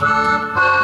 Música